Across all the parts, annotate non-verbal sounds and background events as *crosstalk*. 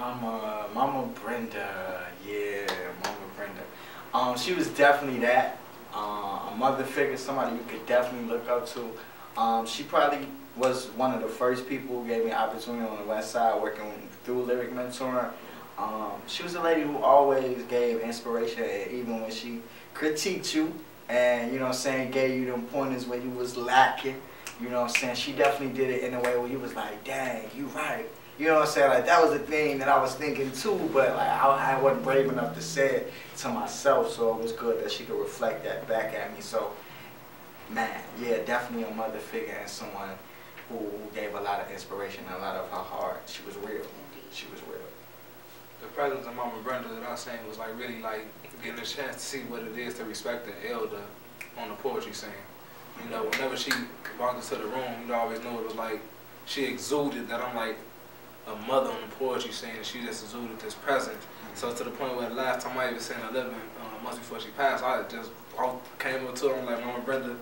Mama, Mama Brenda, yeah, Mama Brenda. Um, she was definitely that. Uh, a mother figure, somebody you could definitely look up to. Um, she probably was one of the first people who gave me opportunity on the west side working through lyric mentoring. Um, she was a lady who always gave inspiration, even when she critiqued you and, you know what I'm saying, gave you them pointers when you was lacking. You know what I'm saying? She definitely did it in a way where you was like, dang, you right. You know what I'm saying? Like that was the thing that I was thinking too, but like I, I wasn't brave enough to say it to myself, so it was good that she could reflect that back at me. So, man, yeah, definitely a mother figure and someone who gave a lot of inspiration, and a lot of her heart. She was real. She was real. The presence of Mama Brenda that I was saying was like really like getting a chance to see what it is to respect the elder on the poetry scene. You know, whenever she walked into the room, you always knew it was like she exuded that I'm like a mother on the poetry scene and she just exuded this presence. Mm-hmm. So to the point where the last time I even seen her living, uh, months before she passed, I just I came up to her and like, Mama Brenda,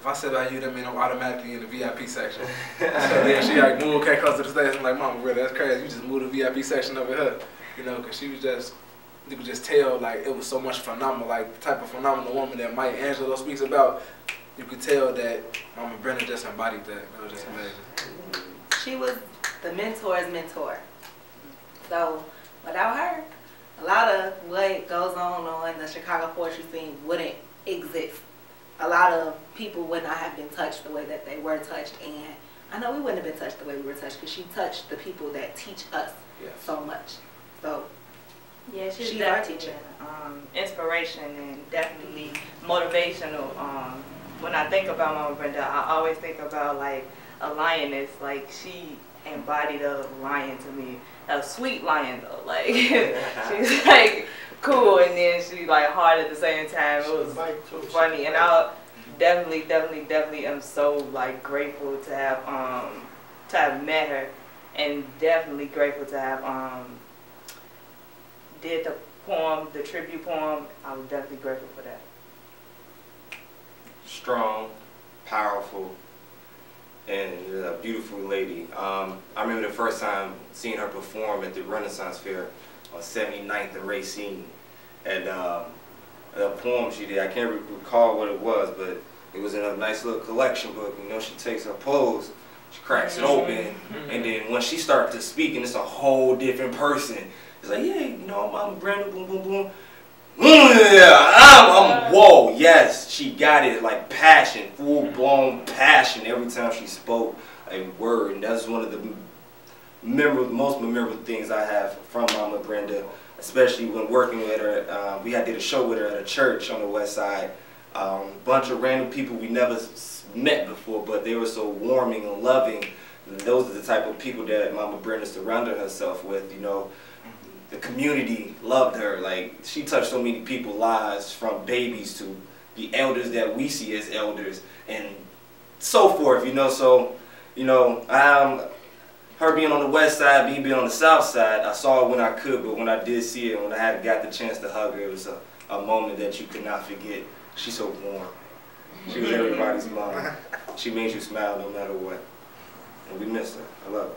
if I said about you, that mean I'm automatically in the VIP section. so then she like moved, came close to the stage. I'm like, Mama, Brenda, that's crazy. You just moved the VIP section over here, you know, because she was just, you could just tell like it was so much phenomenal, like the type of phenomenal woman that Maya Angelou speaks about. You could tell that Mama Brenda just embodied that. It was just amazing. She was the mentor's mentor. So without her, a lot of what goes on on the Chicago poetry scene wouldn't exist a lot of people would not have been touched the way that they were touched. And I know we wouldn't have been touched the way we were touched because she touched the people that teach us yes. so much. So yeah, she's, she's teacher, um, inspiration and definitely motivational. Um, when I think about Mama Brenda, I always think about like a lioness. Like she embodied a lion to me, a sweet lion though. *laughs* Like she's like cool and then she like hard at the same time. It was funny and I definitely, definitely, definitely am so like grateful to have um to have met her and definitely grateful to have um did the poem, the tribute poem. I was definitely grateful for that. Strong, powerful, and a beautiful lady. Um, I remember the first time seeing her perform at the Renaissance Fair on 79th and Racine. And um, a poem she did, I can't recall what it was, but it was in a nice little collection book. You know, she takes her pose, she cracks it open, mm-hmm. and then when she starts to speak, and it's a whole different person. It's like, yeah, you know, I'm Brenda, boom, boom, boom. Yeah, I'm, I'm, whoa, yes, she got it, like passion, full blown passion every time she spoke a word. And that's one of the memorable, most memorable things I have from Mama Brenda, especially when working with her. Uh, we had did a show with her at a church on the west side. A um, bunch of random people we never met before, but they were so warming and loving. And those are the type of people that Mama Brenda surrounded herself with, you know. The community loved her. Like, she touched so many people's lives, from babies to the elders that we see as elders, and so forth, you know. So, you know, um, her being on the west side, me being on the south side, I saw it when I could, but when I did see it, when I had got the chance to hug her, it was a, a moment that you could not forget. She's so warm. She was everybody's mom. *laughs* She made you smile no matter what. And we miss her. I love her.